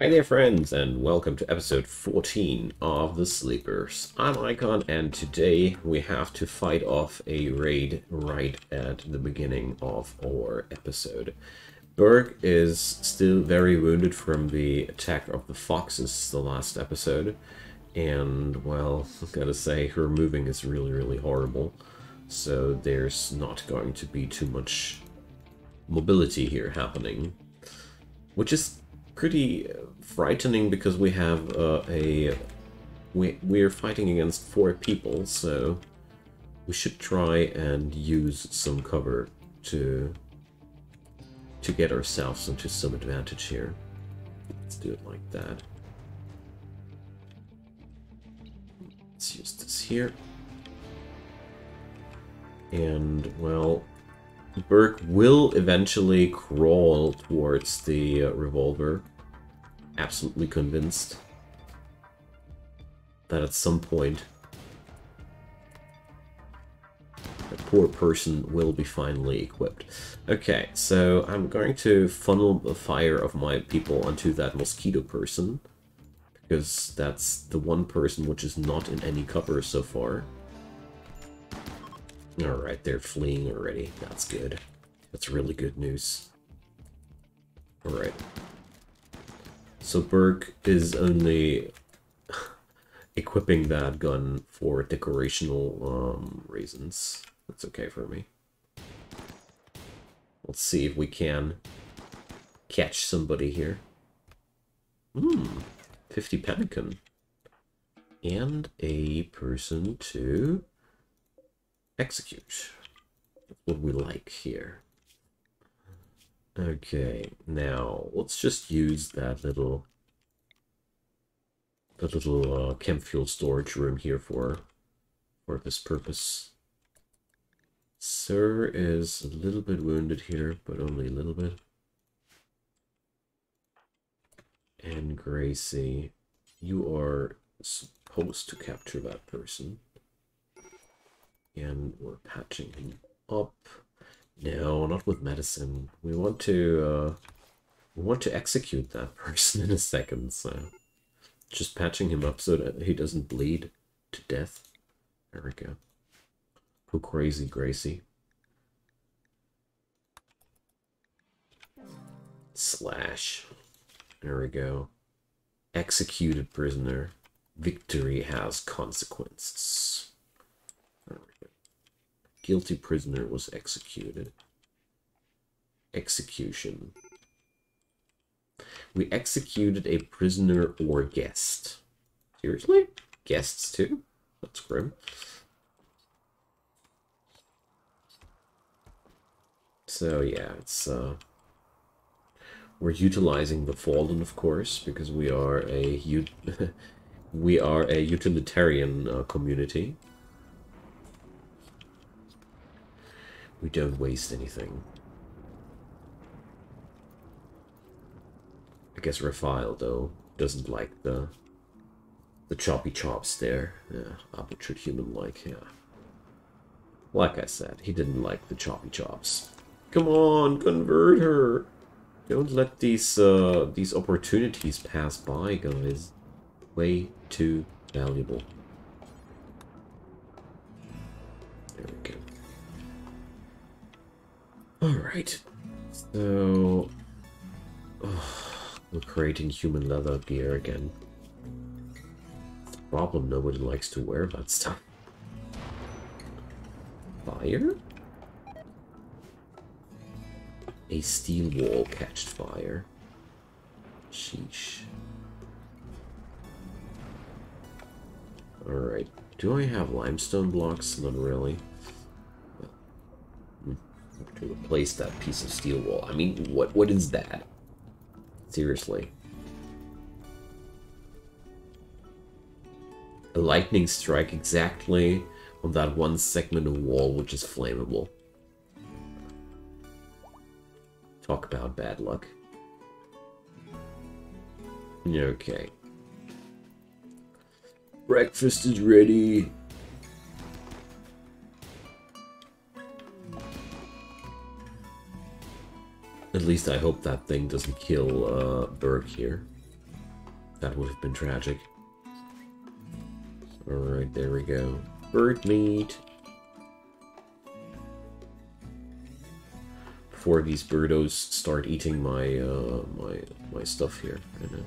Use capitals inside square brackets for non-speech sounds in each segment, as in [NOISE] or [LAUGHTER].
Hi there friends and welcome to episode 14 of The Sleepers. I'm Icon and today we have to fight off a raid right at the beginning of our episode. Berg is still very wounded from the attack of the foxes the last episode and well, gotta say her moving is really really horrible so there's not going to be too much mobility here happening which is pretty frightening because we have uh, a we we're fighting against four people, so we should try and use some cover to to get ourselves into some advantage here. Let's do it like that. Let's use this here. And, well, Burke will eventually crawl towards the uh, revolver. Absolutely convinced that at some point a poor person will be finally equipped. Okay, so I'm going to funnel the fire of my people onto that mosquito person because that's the one person which is not in any cover so far. Alright, they're fleeing already. That's good. That's really good news. Alright. So Burke is only [LAUGHS] equipping that gun for decorational um, reasons. That's okay for me. Let's see if we can catch somebody here. Hmm, 50 pemmican. And a person to execute. That's what we like here. Okay, now let's just use that little the little uh, chem fuel storage room here for for this purpose. Sir is a little bit wounded here, but only a little bit. And Gracie, you are supposed to capture that person. And we're patching him up. No, not with medicine. We want to, uh, we want to execute that [LAUGHS] person in a second, so... Just patching him up so that he doesn't bleed to death. There we go. Go crazy, Gracie. Slash. There we go. Executed prisoner. Victory has consequences. Guilty prisoner was executed. Execution. We executed a prisoner or guest. Seriously? Guests too? That's grim. So yeah, it's uh we're utilizing the fallen of course because we are a [LAUGHS] we are a utilitarian uh, community. We don't waste anything. I guess Raphael, though, doesn't like the the choppy chops there. Yeah, butchered human-like, yeah. Like I said, he didn't like the choppy chops. Come on, convert her! Don't let these, uh, these opportunities pass by, guys. Way too valuable. There we go. Alright. So... Oh, we're creating human leather gear again. Problem, nobody likes to wear that stuff. Fire? A steel wall catched fire. Sheesh. Alright. Do I have limestone blocks? Not really to replace that piece of steel wall. I mean, what what is that? Seriously. A lightning strike exactly on that one segment of wall which is flammable. Talk about bad luck. Okay. Breakfast is ready. At least I hope that thing doesn't kill uh, Berg here. That would have been tragic. Alright, there we go. Bird meat. Before these birdos start eating my uh, my my stuff here, I know.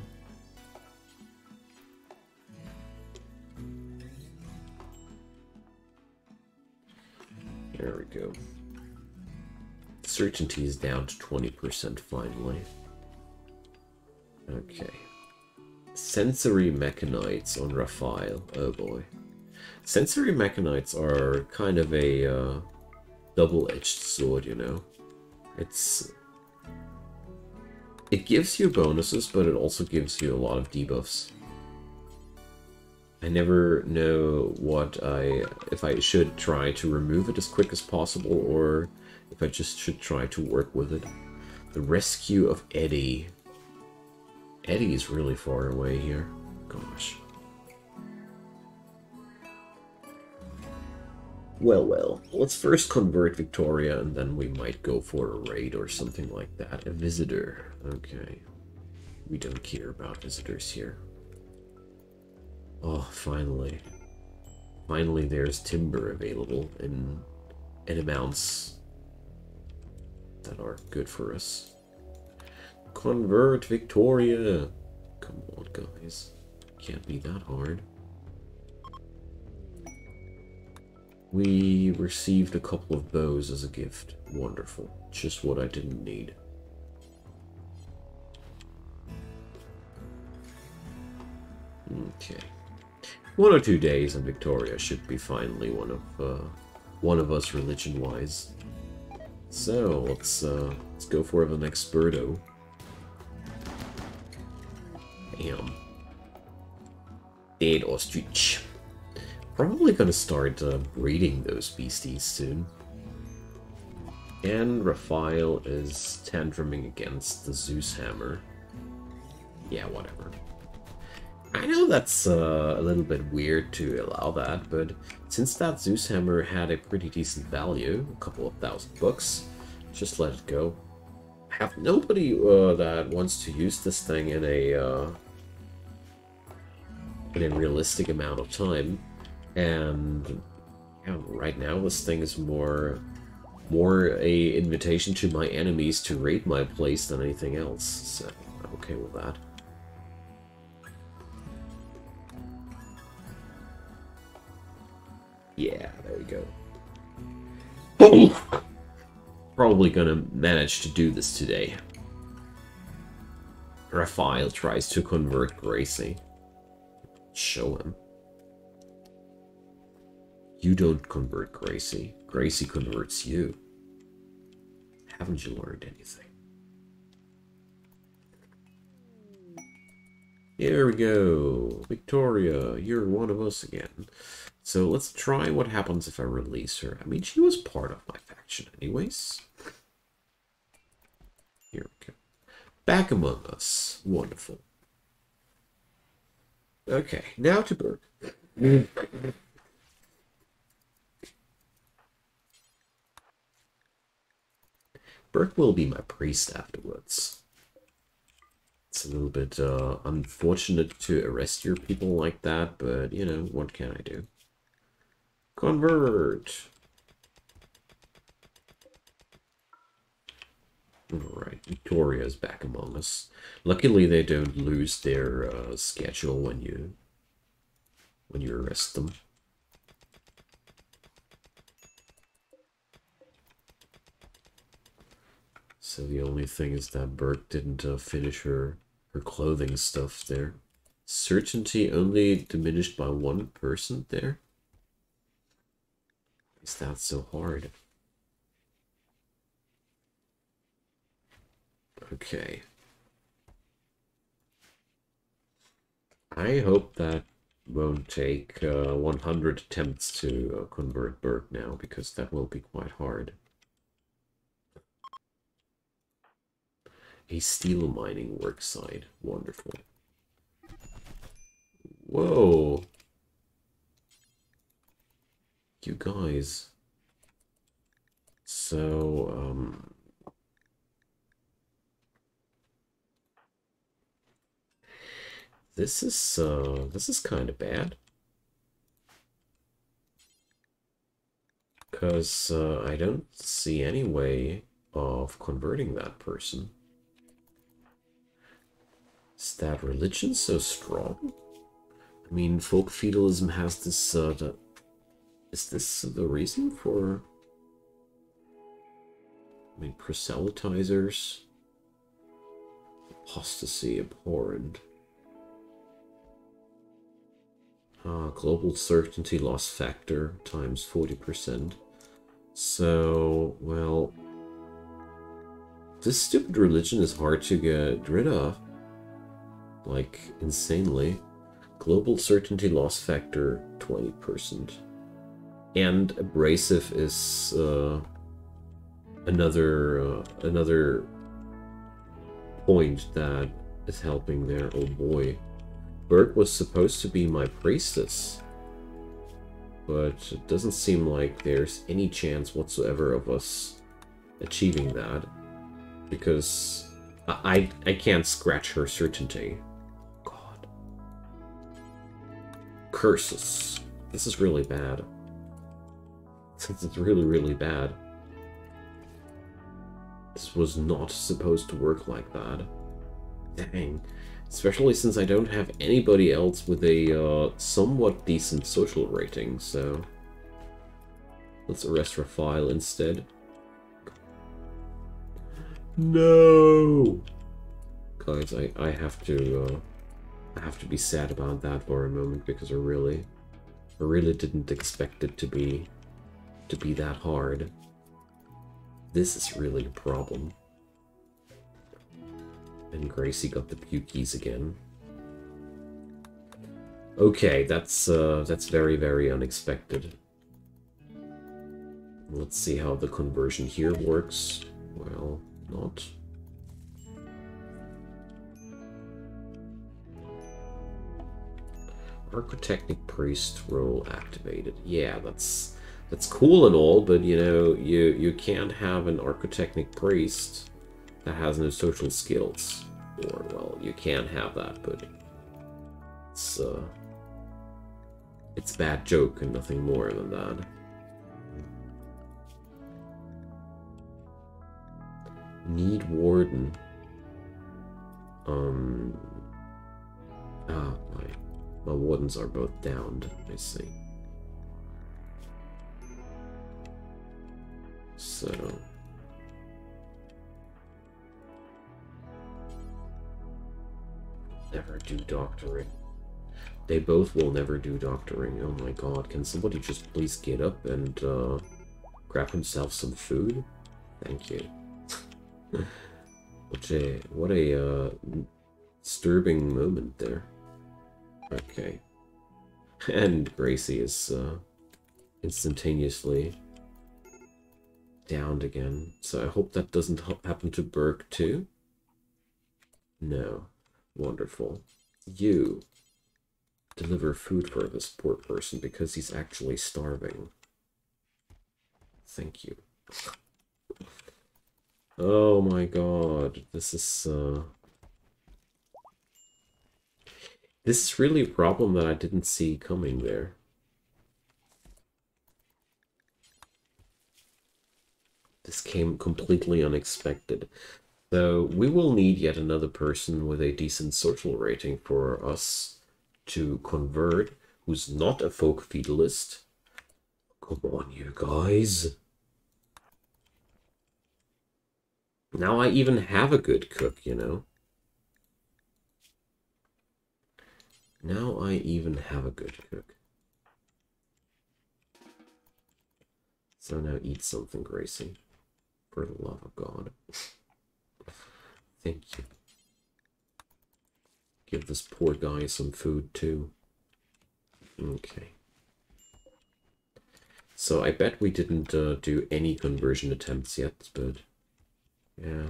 There we go. Certainty is down to 20% finally. Okay. Sensory Mechanites on Raphael. Oh boy. Sensory Mechanites are kind of a uh, double-edged sword, you know. It's... It gives you bonuses, but it also gives you a lot of debuffs. I never know what I... if I should try to remove it as quick as possible, or if I just should try to work with it. The Rescue of Eddie. Eddie is really far away here. Gosh. Well, well, let's first convert Victoria and then we might go for a raid or something like that. A visitor. Okay. We don't care about visitors here. Oh, finally. Finally there's timber available in, in amounts that are good for us. Convert Victoria! Come on, guys. Can't be that hard. We received a couple of bows as a gift. Wonderful. Just what I didn't need. Okay. One or two days and Victoria should be finally one of uh, one of us religion-wise. So let's uh, let's go for the next birdo. Bam. Dead ostrich. Probably gonna start uh, breeding those beasties soon. And Raphael is tantruming against the Zeus hammer. Yeah, whatever. I know that's uh, a little bit weird to allow that, but since that Zeus hammer had a pretty decent value, a couple of thousand bucks, just let it go. I have nobody uh, that wants to use this thing in a uh, in a realistic amount of time, and yeah, right now this thing is more more a invitation to my enemies to raid my place than anything else. So I'm okay with that. Yeah, there we go. Probably gonna manage to do this today. Raphael tries to convert Gracie. Show him. You don't convert Gracie. Gracie converts you. Haven't you learned anything? Here we go. Victoria, you're one of us again. So let's try what happens if I release her. I mean, she was part of my faction anyways. Here we go. Back among us. Wonderful. Okay, now to Burke. Burke will be my priest afterwards. It's a little bit uh, unfortunate to arrest your people like that, but, you know, what can I do? Convert! Alright, Victoria's back among us. Luckily they don't lose their uh, schedule when you when you arrest them. So the only thing is that Burke didn't uh, finish her, her clothing stuff there. Certainty only diminished by one person there? Is that so hard? Okay. I hope that won't take uh, 100 attempts to uh, convert Burke now, because that will be quite hard. A steel mining worksite. Wonderful. Whoa! You guys. So, um... This is, uh, this is kind of bad. Because uh, I don't see any way of converting that person. Is that religion so strong? I mean, folk feudalism has this, uh, is this the reason for, I mean, proselytizers? Apostasy abhorrent. Ah, global certainty loss factor times 40%. So, well, this stupid religion is hard to get rid of. Like, insanely. Global certainty loss factor 20%. And abrasive is uh, another uh, another point that is helping there. Oh boy. Bert was supposed to be my priestess. But it doesn't seem like there's any chance whatsoever of us achieving that. Because I, I can't scratch her certainty. God. Curses. This is really bad. This is really, really bad. This was not supposed to work like that. Dang. Especially since I don't have anybody else with a uh, somewhat decent social rating, so... Let's arrest Raphael instead. No! Guys, I, I have to, uh, I have to be sad about that for a moment, because I really, I really didn't expect it to be, to be that hard. This is really a problem. And Gracie got the pukies again. Okay, that's uh, that's very, very unexpected. Let's see how the conversion here works. Well, not. Architectic priest role activated. Yeah, that's that's cool and all, but you know, you you can't have an architectic priest that has no social skills. Or well, you can have that, but it's uh it's bad joke and nothing more than that. Need warden. Um Ah, my my wardens are both downed, I see. So never do doctoring. They both will never do doctoring. Oh my god, can somebody just please get up and uh, grab himself some food? Thank you. [LAUGHS] what a, what a uh, disturbing moment there. Okay. [LAUGHS] And Gracie is uh, instantaneously downed again. So I hope that doesn't happen to Burke too. No. Wonderful. You deliver food for this poor person because he's actually starving. Thank you. Oh my god, this is, uh... This is really a problem that I didn't see coming there. This came completely unexpected. So we will need yet another person with a decent social rating for us to convert who's not a folk feudalist. Come on, you guys. Now I even have a good cook, you know. Now I even have a good cook. So now eat something, Gracie. For the love of God. Thank you. Give this poor guy some food too. Okay. So I bet we didn't uh, do any conversion attempts yet, but yeah.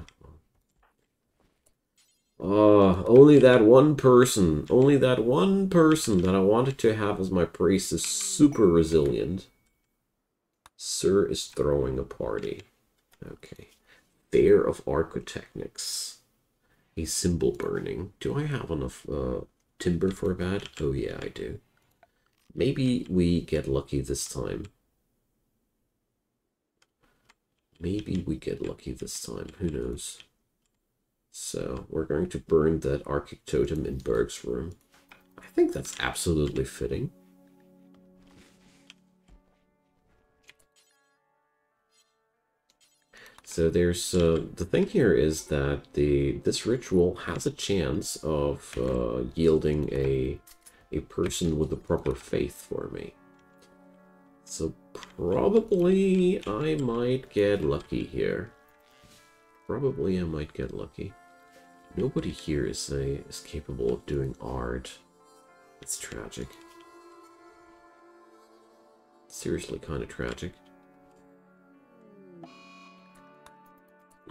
Oh, only that one person, only that one person that I wanted to have as my priest is super resilient. Sir is throwing a party. Okay. Fair of Architectnics a symbol burning. Do I have enough uh, timber for bed? Oh yeah, I do. Maybe we get lucky this time. Maybe we get lucky this time. Who knows? So we're going to burn that Arctic Totem in Berg's room. I think that's absolutely fitting. So there's uh, the thing here is that the this ritual has a chance of uh, yielding a a person with the proper faith for me. So probably I might get lucky here. Probably I might get lucky. Nobody here is a, is capable of doing art. It's tragic. Seriously kind of tragic.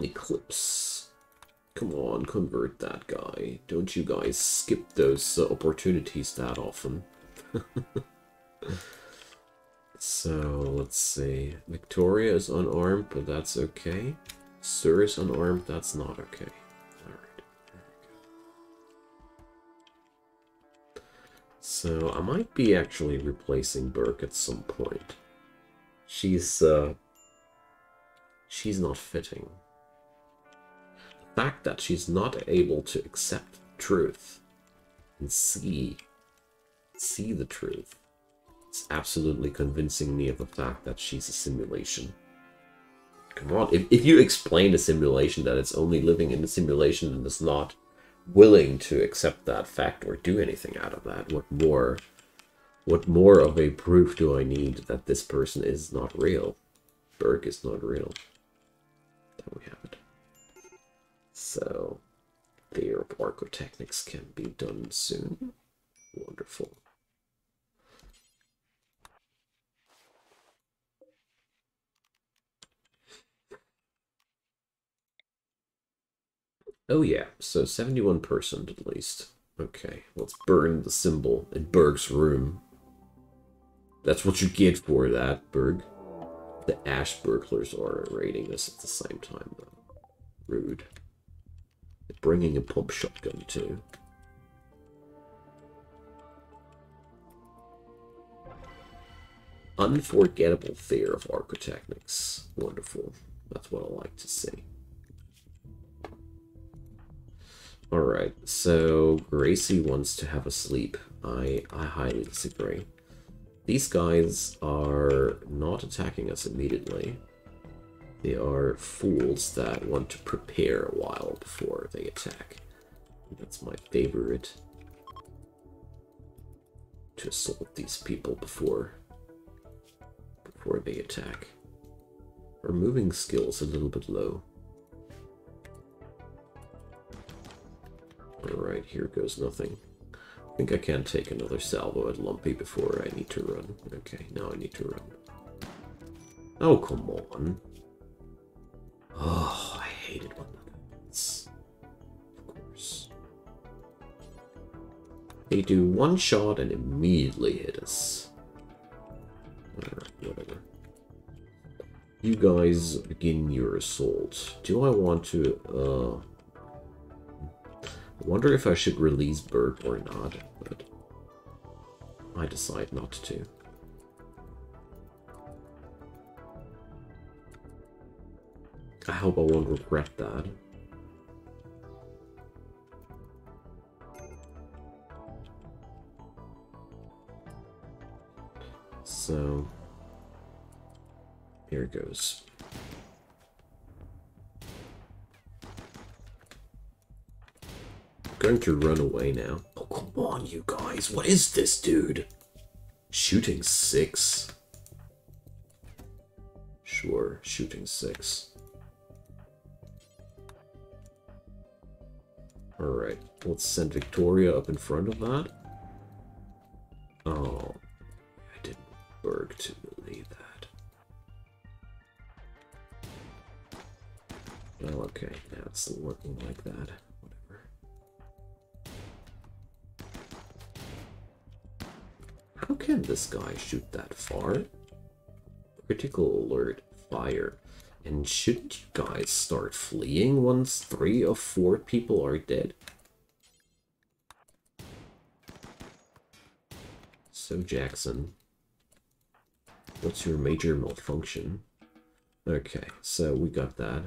Eclipse. Come on, convert that guy. Don't you guys skip those uh, opportunities that often. [LAUGHS] so, let's see. Victoria is unarmed, but that's okay. Sir is unarmed, that's not okay. Alright, So, I might be actually replacing Burke at some point. She's, uh... She's not fitting fact that she's not able to accept truth and see see the truth it's absolutely convincing me of the fact that she's a simulation. Come on if, if you explain a simulation that it's only living in a simulation and is not willing to accept that fact or do anything out of that what more what more of a proof do i need that this person is not real? Burke is not real. There we have it so their architectics can be done soon. Wonderful. Oh yeah, so 71% at least. Okay, let's burn the symbol in Berg's room. That's what you get for that, Berg. The Ash Burglars are raiding us at the same time, though. Rude bringing a pump shotgun too. Unforgettable fear of architectics. Wonderful. That's what I like to see. Alright, so Gracie wants to have a sleep. I, I highly disagree. These guys are not attacking us immediately. They are fools that want to prepare a while before they attack. That's my favorite. To assault these people before before they attack. Our moving skills a little bit low. Alright, here goes nothing. I think I can take another salvo at Lumpy before I need to run. Okay, now I need to run. Oh, come on. They do one shot and immediately hit us. Alright, whatever. You guys begin your assault. Do I want to, uh... I wonder if I should release Berg or not, but I decide not to. I hope I won't regret that. So, here it goes. Going to run away now. Oh, come on, you guys. What is this, dude? Shooting six? Sure, shooting six. Alright, let's send Victoria up in front of that. Oh, Berg to believe that. Well, okay, now it's looking like that. Whatever. How can this guy shoot that far? Critical alert, fire. And shouldn't you guys start fleeing once three or four people are dead? So, Jackson, what's your major malfunction? Okay, so we got that.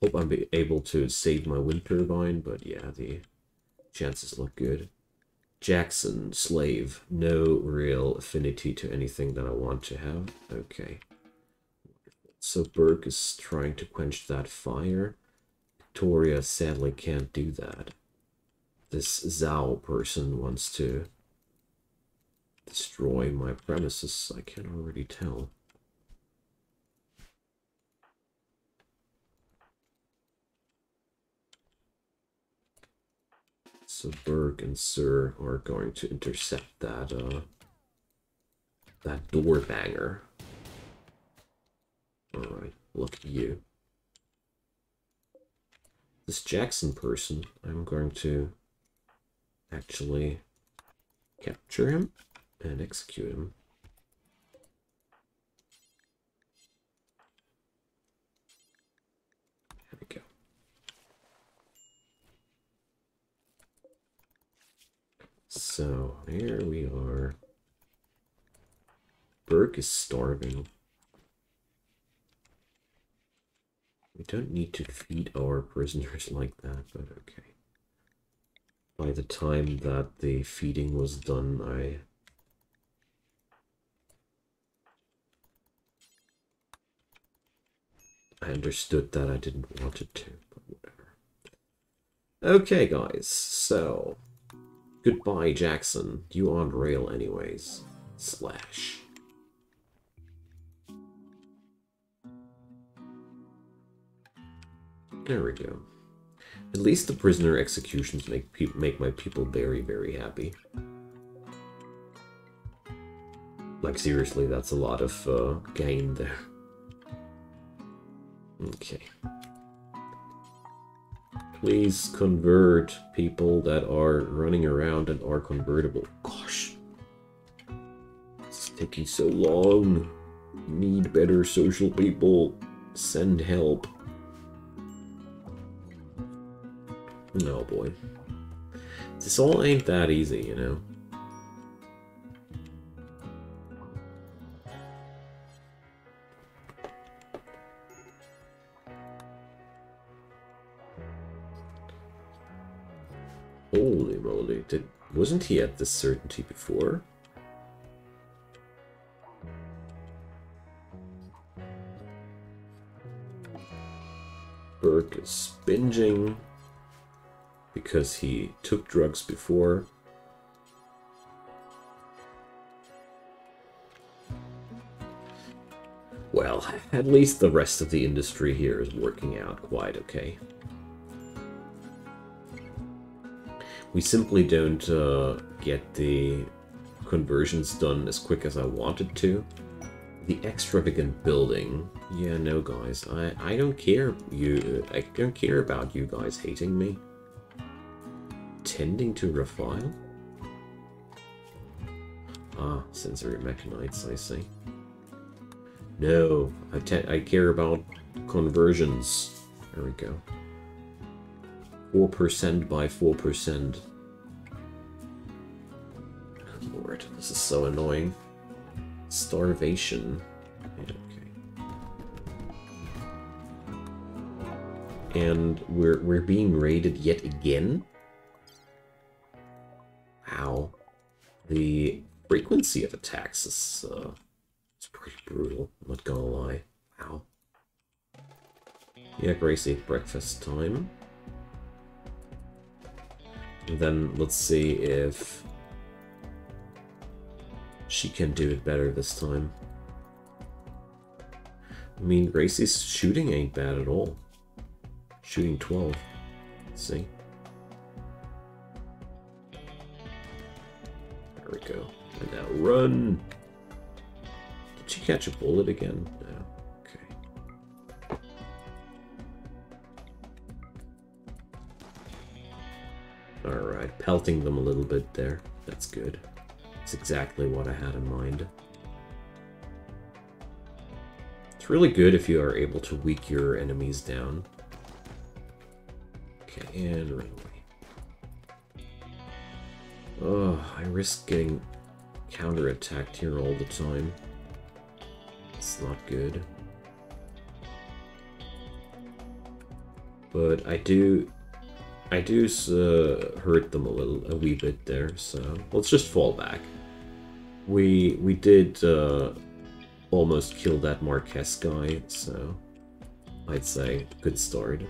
Hope I'm be able to save my wind turbine, but yeah, the chances look good. Jackson, slave, no real affinity to anything that I want to have. Okay. So Burke is trying to quench that fire. Victoria sadly can't do that. This Zhao person wants to destroy my premises, I can already tell. So Berg and Sir are going to intercept that uh that door banger. Alright, look at you. This Jackson person, I'm going to actually capture him and execute him. There we go. So, here we are. Burke is starving. We don't need to feed our prisoners [LAUGHS] like that, but okay. By the time that the feeding was done, I... I understood that I didn't want it to, but whatever. Okay, guys, so... Goodbye, Jackson. You on rail anyways. Slash. There we go. At least the prisoner executions make make my people very, very happy. Like, seriously, that's a lot of uh, gain there. Okay. Please convert people that are running around and are convertible. Gosh. It's taking so long. Need better social people. Send help. No, boy. This all ain't that easy, you know? Moly, did wasn't he at this certainty before? Burke is binging because he took drugs before. Well, at least the rest of the industry here is working out quite okay. We simply don't uh, get the conversions done as quick as I wanted to. The extravagant building. Yeah, no, guys. I, I don't care. You, I don't care about you guys hating me tending to refile? Ah, sensory mechanites, I see. No, I, I care about conversions. There we go. 4% by 4%. Lord, this is so annoying. Starvation. okay. And we're we're being raided yet again? Wow. The frequency of attacks is, uh, it's pretty brutal, I'm not gonna lie. Wow. Yeah, Gracie, breakfast time. And then let's see if she can do it better this time. I mean, Gracie's shooting ain't bad at all. Shooting 12. Let's see. There we go. And now run. Did she catch a bullet again? Pelting them a little bit there. That's good. It's exactly what I had in mind. It's really good if you are able to weak your enemies down. Okay, and run away. Oh, I risk getting counter-attacked here all the time. It's not good. But I do... I do uh, hurt them a little, a wee bit there, so let's just fall back. We we did uh, almost kill that Marquez guy, so I'd say good start.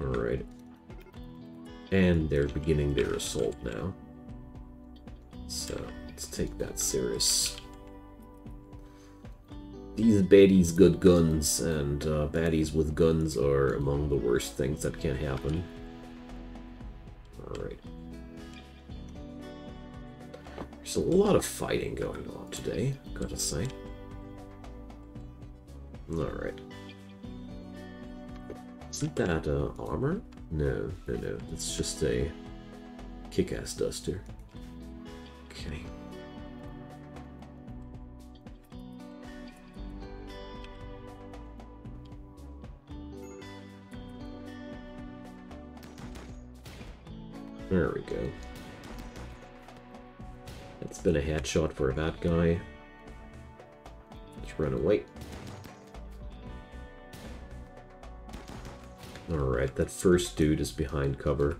Alright. And they're beginning their assault now. Take that serious. These baddies got guns, and uh, baddies with guns are among the worst things that can happen. Alright. There's a lot of fighting going on today, gotta say. Alright. Isn't that uh, armor? No, no, no. It's just a kick-ass duster. There we go. It's been a headshot for that guy. Let's run away. Alright, that first dude is behind cover.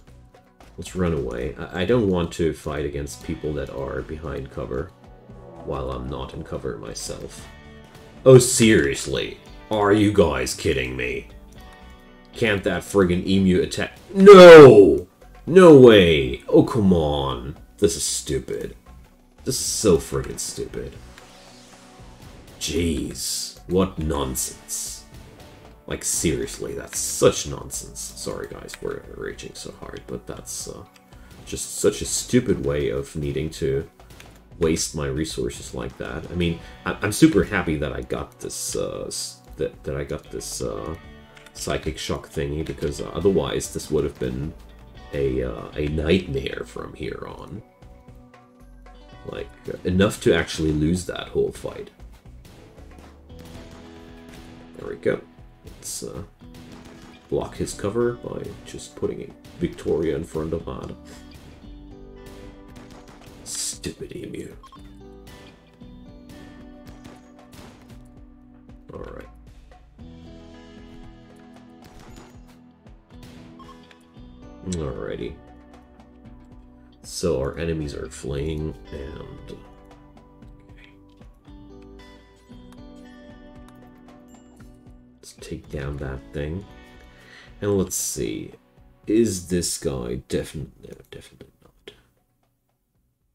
Let's run away. I, I don't want to fight against people that are behind cover while I'm not in cover myself. Oh, seriously? Are you guys kidding me? Can't that friggin' emu attack- No! No way! Oh, come on. This is stupid. This is so friggin' stupid. Jeez. What nonsense. Like, seriously, that's such nonsense. Sorry, guys, we're raging so hard, but that's uh, just such a stupid way of needing to waste my resources like that. I mean, I am super happy that I got this, uh, that, that I got this uh, psychic shock thingy, because otherwise this would have been a, uh, a nightmare from here on. Like, enough to actually lose that whole fight. There we go. Let's uh, block his cover by just putting Victoria in front of that. Stupid emu. Alright. Alrighty. So our enemies are fleeing and Let's take down that thing. And let's see. Is this guy definitely no, definitely not.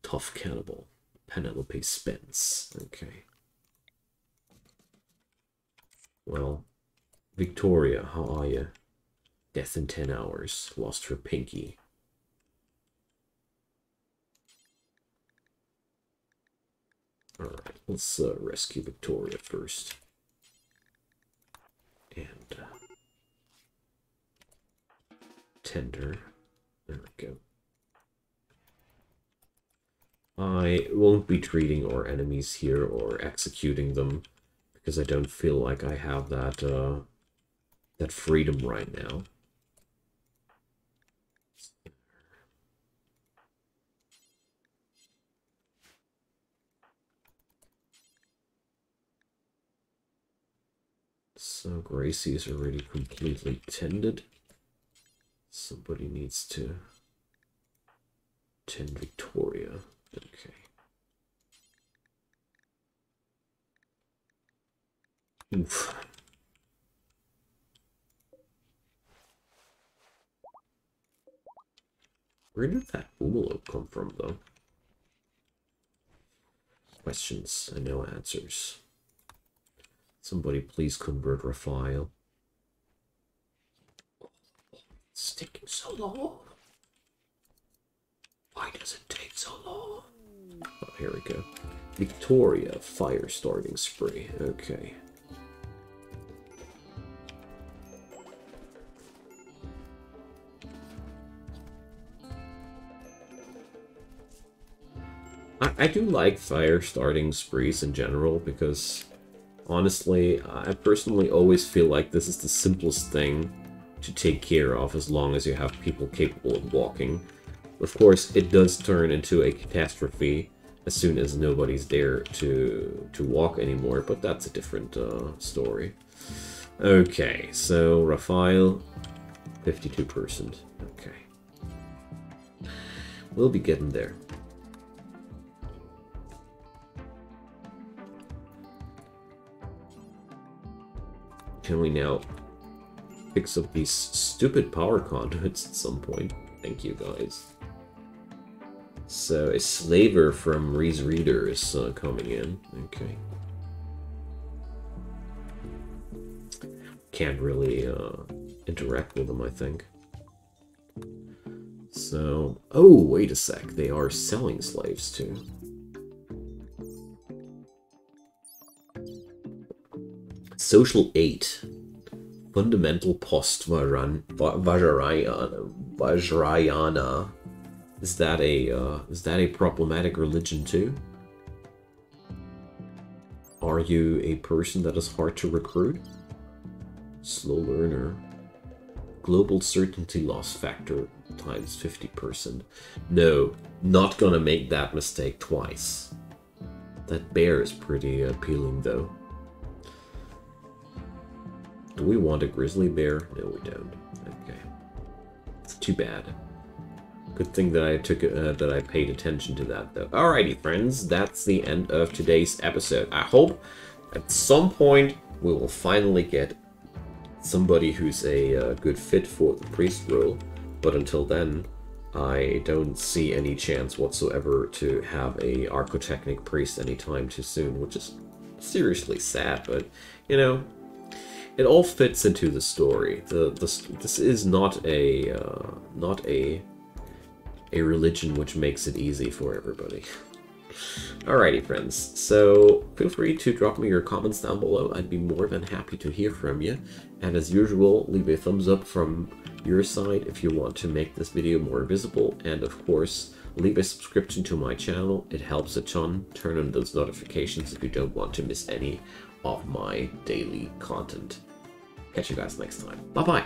Tough cannibal. Penelope Spence. Okay. Well, Victoria, how are you? Death in 10 hours. Lost her pinky. Alright, let's uh, rescue Victoria first and uh, tender. There we go. I won't be treating our enemies here or executing them because I don't feel like I have that uh, that freedom right now. So Gracie is already completely tended. Somebody needs to tend Victoria. Okay. Oof. Where did that Umalo come from, though? Questions and no answers. Somebody please convert Raphael. It's taking so long. Why does it take so long? Oh, here we go. Victoria, fire starting spree. Okay. I, I do like fire starting sprees in general because honestly, I personally always feel like this is the simplest thing to take care of as long as you have people capable of walking. Of course, it does turn into a catastrophe as soon as nobody's there to to walk anymore, but that's a different uh, story. Okay, so Raphael, 52%. Okay. We'll be getting there. Can we now fix up these stupid power conduits at some point? Thank you, guys. So, a slaver from Reese Reader is uh, coming in. Okay. Can't really uh, interact with them, I think. So, oh, wait a sec. They are selling slaves too. Social 8. Fundamental post Vajrayana. Is that a uh, is that a problematic religion too? Are you a person that is hard to recruit? Slow learner. Global certainty loss factor times 50%. No, not gonna make that mistake twice. That bear is pretty appealing though. Do we want a grizzly bear? No, we don't. Okay. It's too bad. Good thing that I took uh, that I paid attention to that though. Alrighty, friends, that's the end of today's episode. I hope at some point we will finally get somebody who's a uh, good fit for the priest role. But until then, I don't see any chance whatsoever to have a Archotechnic priest anytime too soon, which is seriously sad. But you know, it all fits into the story. The, the this is not a uh, not a a religion which makes it easy for everybody. Alrighty, friends. So feel free to drop me your comments down below. I'd be more than happy to hear from you. And as usual, leave a thumbs up from your side if you want to make this video more visible. And of course, leave a subscription to my channel. It helps a ton. Turn on those notifications if you don't want to miss any of my daily content. Catch you guys next time. Bye-bye.